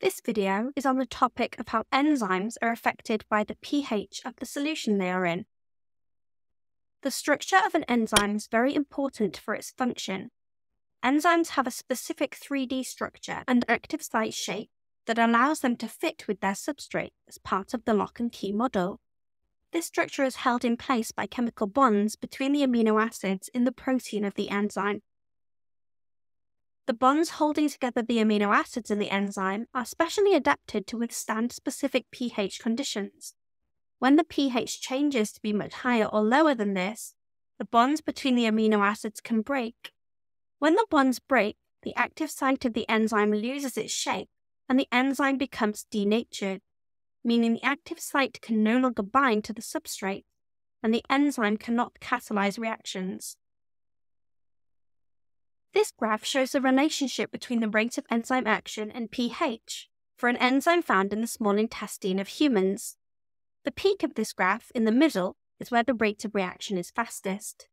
This video is on the topic of how enzymes are affected by the pH of the solution they are in. The structure of an enzyme is very important for its function. Enzymes have a specific 3D structure and active site shape that allows them to fit with their substrate as part of the lock and key model. This structure is held in place by chemical bonds between the amino acids in the protein of the enzyme. The bonds holding together the amino acids in the enzyme are specially adapted to withstand specific pH conditions. When the pH changes to be much higher or lower than this, the bonds between the amino acids can break. When the bonds break, the active site of the enzyme loses its shape and the enzyme becomes denatured, meaning the active site can no longer bind to the substrate and the enzyme cannot catalyze reactions. This graph shows the relationship between the rate of enzyme action and pH for an enzyme found in the small intestine of humans. The peak of this graph in the middle is where the rate of reaction is fastest.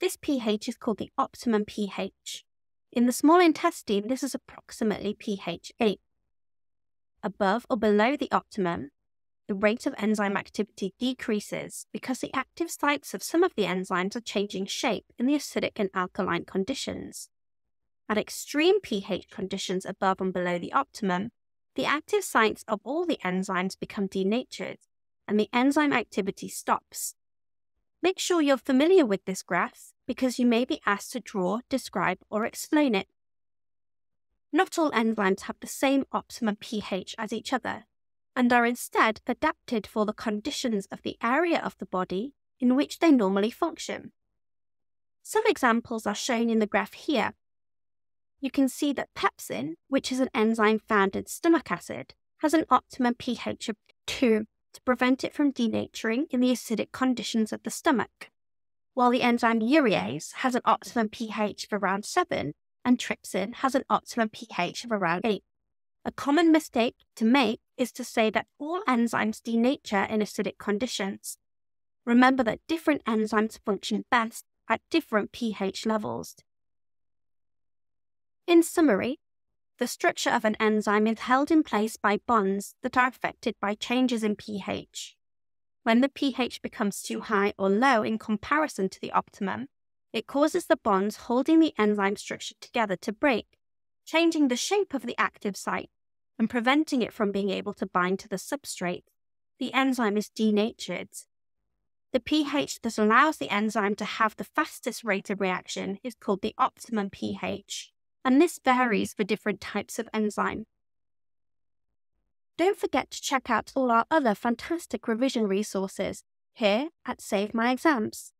This pH is called the optimum pH. In the small intestine, this is approximately pH 8. Above or below the optimum, the rate of enzyme activity decreases because the active sites of some of the enzymes are changing shape in the acidic and alkaline conditions. At extreme pH conditions above and below the optimum, the active sites of all the enzymes become denatured and the enzyme activity stops. Make sure you're familiar with this graph because you may be asked to draw, describe, or explain it. Not all enzymes have the same optimum pH as each other and are instead adapted for the conditions of the area of the body in which they normally function. Some examples are shown in the graph here you can see that pepsin, which is an enzyme found in stomach acid, has an optimum pH of 2 to prevent it from denaturing in the acidic conditions of the stomach, while the enzyme urease has an optimum pH of around 7 and trypsin has an optimum pH of around 8. A common mistake to make is to say that all enzymes denature in acidic conditions. Remember that different enzymes function best at different pH levels. In summary, the structure of an enzyme is held in place by bonds that are affected by changes in pH. When the pH becomes too high or low in comparison to the optimum, it causes the bonds holding the enzyme structure together to break, changing the shape of the active site and preventing it from being able to bind to the substrate. The enzyme is denatured. The pH that allows the enzyme to have the fastest rate of reaction is called the optimum pH and this varies for different types of enzyme. Don't forget to check out all our other fantastic revision resources here at Save My Exams.